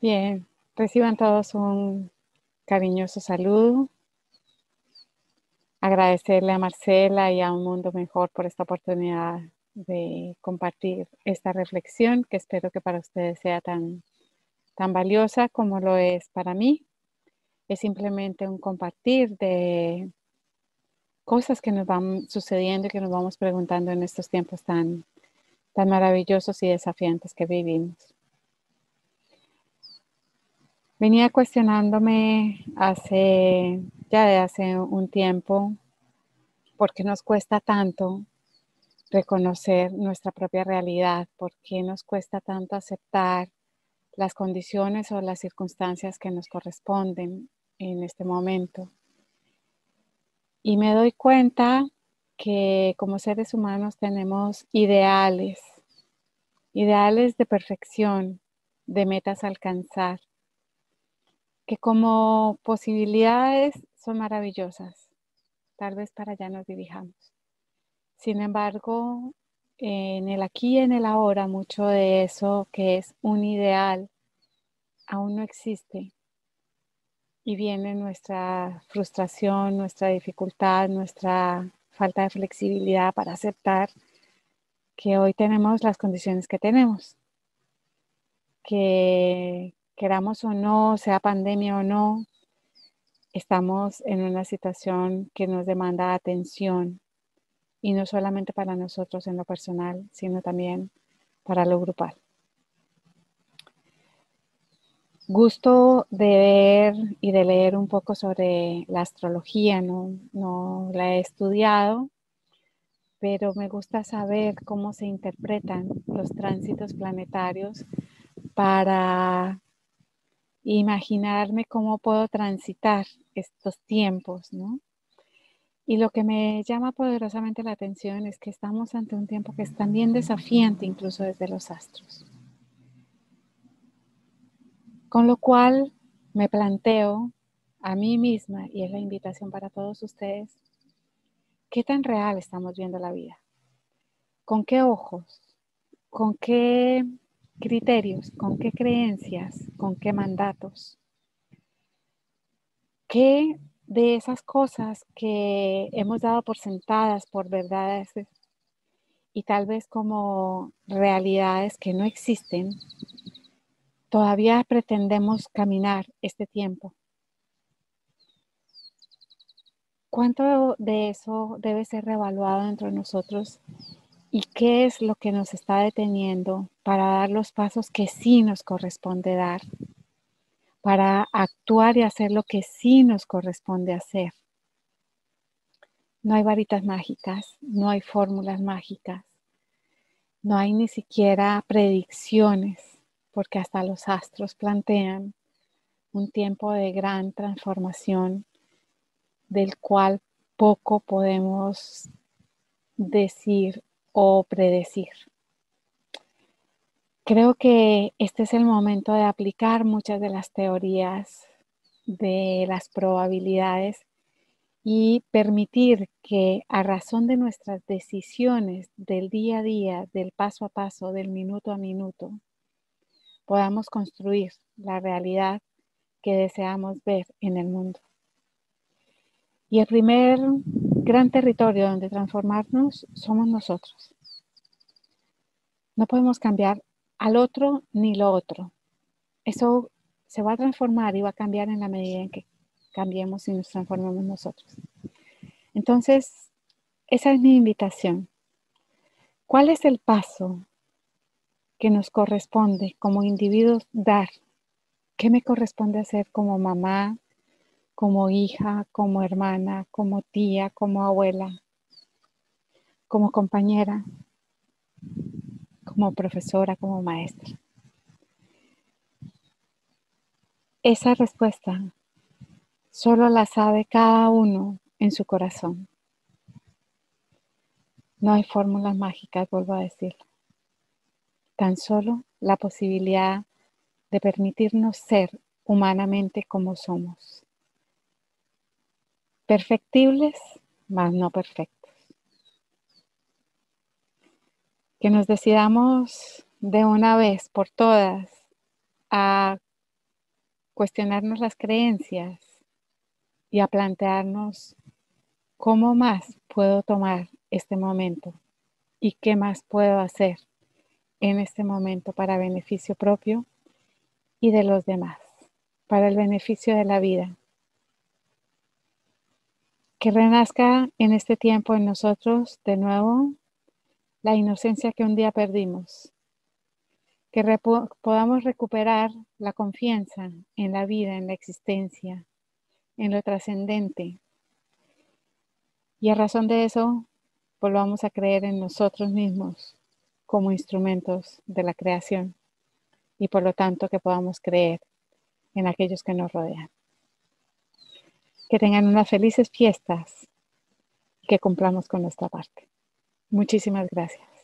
Bien, reciban todos un cariñoso saludo. Agradecerle a Marcela y a Un Mundo Mejor por esta oportunidad de compartir esta reflexión que espero que para ustedes sea tan, tan valiosa como lo es para mí. Es simplemente un compartir de cosas que nos van sucediendo y que nos vamos preguntando en estos tiempos tan, tan maravillosos y desafiantes que vivimos. Venía cuestionándome hace ya de hace un tiempo por qué nos cuesta tanto reconocer nuestra propia realidad, por qué nos cuesta tanto aceptar las condiciones o las circunstancias que nos corresponden en este momento. Y me doy cuenta que como seres humanos tenemos ideales, ideales de perfección, de metas a alcanzar que como posibilidades son maravillosas. Tal vez para allá nos dirijamos. Sin embargo, en el aquí y en el ahora, mucho de eso que es un ideal aún no existe. Y viene nuestra frustración, nuestra dificultad, nuestra falta de flexibilidad para aceptar que hoy tenemos las condiciones que tenemos, que queramos o no, sea pandemia o no, estamos en una situación que nos demanda atención y no solamente para nosotros en lo personal, sino también para lo grupal. Gusto de ver y de leer un poco sobre la astrología, no, no la he estudiado, pero me gusta saber cómo se interpretan los tránsitos planetarios para imaginarme cómo puedo transitar estos tiempos, ¿no? Y lo que me llama poderosamente la atención es que estamos ante un tiempo que es también desafiante, incluso desde los astros. Con lo cual me planteo a mí misma, y es la invitación para todos ustedes, ¿qué tan real estamos viendo la vida? ¿Con qué ojos? ¿Con qué criterios, con qué creencias, con qué mandatos. ¿Qué de esas cosas que hemos dado por sentadas, por verdades y tal vez como realidades que no existen, todavía pretendemos caminar este tiempo? ¿Cuánto de eso debe ser revaluado entre nosotros y qué es lo que nos está deteniendo para dar los pasos que sí nos corresponde dar, para actuar y hacer lo que sí nos corresponde hacer. No hay varitas mágicas, no hay fórmulas mágicas, no hay ni siquiera predicciones, porque hasta los astros plantean un tiempo de gran transformación del cual poco podemos decir o predecir. Creo que este es el momento de aplicar muchas de las teorías de las probabilidades y permitir que a razón de nuestras decisiones del día a día, del paso a paso, del minuto a minuto, podamos construir la realidad que deseamos ver en el mundo. Y el primer gran territorio donde transformarnos somos nosotros. No podemos cambiar al otro ni lo otro. Eso se va a transformar y va a cambiar en la medida en que cambiemos y nos transformemos nosotros. Entonces, esa es mi invitación. ¿Cuál es el paso que nos corresponde como individuos dar? ¿Qué me corresponde hacer como mamá, como hija, como hermana, como tía, como abuela, como compañera, como profesora, como maestra. Esa respuesta solo la sabe cada uno en su corazón. No hay fórmulas mágicas, vuelvo a decirlo. Tan solo la posibilidad de permitirnos ser humanamente como somos perfectibles, mas no perfectos. Que nos decidamos de una vez por todas a cuestionarnos las creencias y a plantearnos cómo más puedo tomar este momento y qué más puedo hacer en este momento para beneficio propio y de los demás, para el beneficio de la vida. Que renazca en este tiempo en nosotros de nuevo la inocencia que un día perdimos, que podamos recuperar la confianza en la vida, en la existencia, en lo trascendente. Y a razón de eso, volvamos a creer en nosotros mismos como instrumentos de la creación y por lo tanto que podamos creer en aquellos que nos rodean. Que tengan unas felices fiestas y que cumplamos con nuestra parte. Muchísimas gracias.